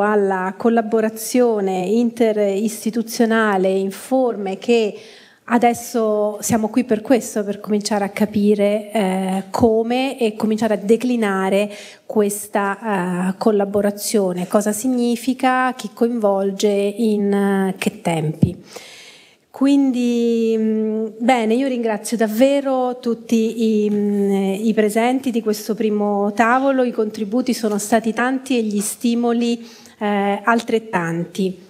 alla collaborazione interistituzionale in forme che adesso siamo qui per questo, per cominciare a capire eh, come e cominciare a declinare questa eh, collaborazione, cosa significa, chi coinvolge, in uh, che tempi. Quindi, mm, bene, io ringrazio davvero tutti i, mm, i, presenti di questo primo tavolo, i contributi sono stati tanti e gli stimoli eh, altrettanti.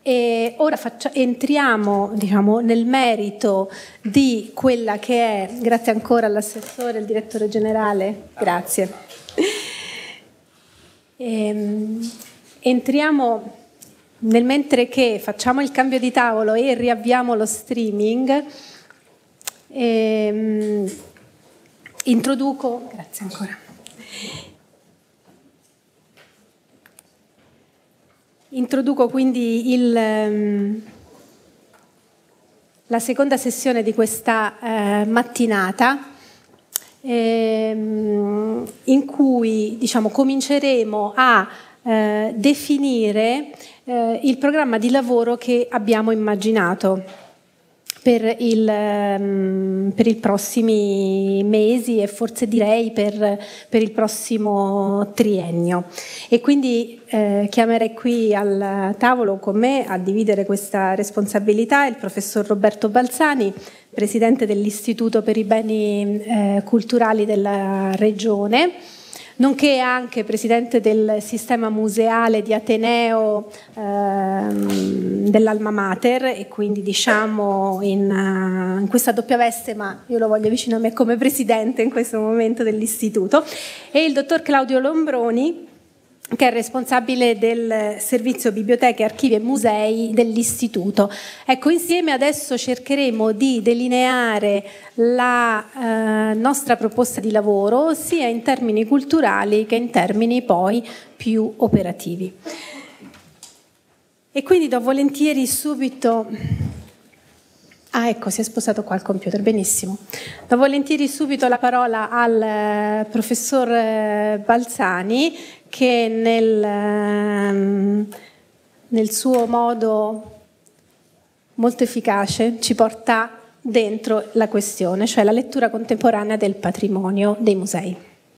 E ora faccia, entriamo diciamo, nel merito di quella che è, grazie ancora all'assessore, al direttore generale, grazie. E, ehm, entriamo nel mentre che facciamo il cambio di tavolo e riavviamo lo streaming, ehm, introduco, grazie ancora. Introduco quindi il, um, la seconda sessione di questa uh, mattinata ehm, in cui diciamo, cominceremo a uh, definire eh, il programma di lavoro che abbiamo immaginato per, il, um, per i prossimi mesi e forse direi per, per il prossimo triennio. E quindi eh, chiamerei qui al tavolo con me a dividere questa responsabilità il professor Roberto Balzani, presidente dell'Istituto per i beni eh, culturali della Regione nonché anche presidente del sistema museale di Ateneo ehm, dell'Alma Mater e quindi diciamo in, uh, in, questa doppia veste, ma io lo voglio vicino a me come presidente in questo momento dell'istituto, e il dottor Claudio Lombroni, che è responsabile del servizio biblioteche, archivi e musei dell'istituto. Ecco, insieme adesso cercheremo di delineare la eh, nostra proposta di lavoro sia in termini culturali che in termini poi più operativi. E quindi do volentieri subito Ah, ecco, si è spostato qua il computer, benissimo. Do volentieri subito la parola al eh, professor eh, Balzani che nel, ehm, nel suo modo molto efficace ci porta dentro la questione, cioè la lettura contemporanea del patrimonio dei musei.